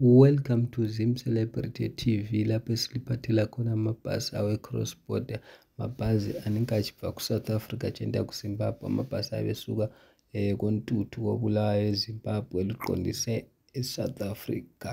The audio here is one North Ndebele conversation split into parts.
Welcome to Zim Celebrity TV lapho esiliphathela khona amabhasi awe cross border mabhazi anenka achibva kusouth africa achienda kuzimbabwe amabhasi ave esuka eh, kontuthu kobulawayo ezimbabwe liqondise esouth africa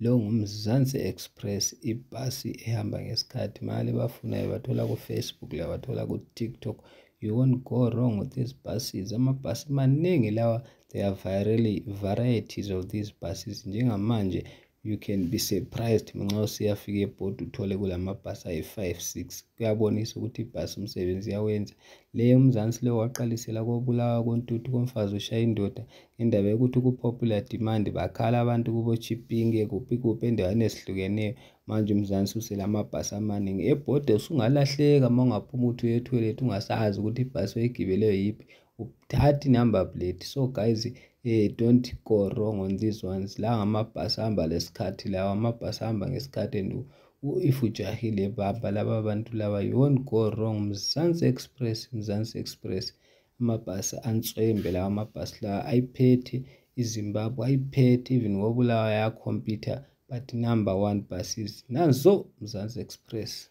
lo ngumzansi express ibhasi ehamba ngesikhathi mali bafunayo bathola kufacebook labathola kutiktok you won't go wrong with these buses amabhasi maningi lawa there are virally varieties of these buses njengamanje you can be surprised nxa usiyafika ebhodi uthole kulamabhasi ayi-five six kuyabonisa ukuthi ibhasi umsebenzi yawenza leyo umzansi leyo waqalisela kobulawa kontuthu komfazi ushaya indoda indaba yokuthi ku-popular demand bakhala abantu kubo-chipinge kuphi kuphi endaweni ezihlukeneyo manje umzansi usele amabhasi amaningi ebhode usungalahleka uma ungaphuma ukuthi uye etoilet ungasazi ukuthi ibhasi oyigibeleyo yiphi uthatha i-number plate so guys eh don't go wrong on these ones la ngamabhasi ahamba lesikhathi lawa amabhasi ahamba ngesikhathi and if ujahile baba laba bantu laba you won't go wrong mzansi express mzansi express amabhasi answembe lawa amabhasi lawa ayiphethe izimbabwe ayiphethe even wobulawa yakhompyutha but number one basis nanzo mzansi express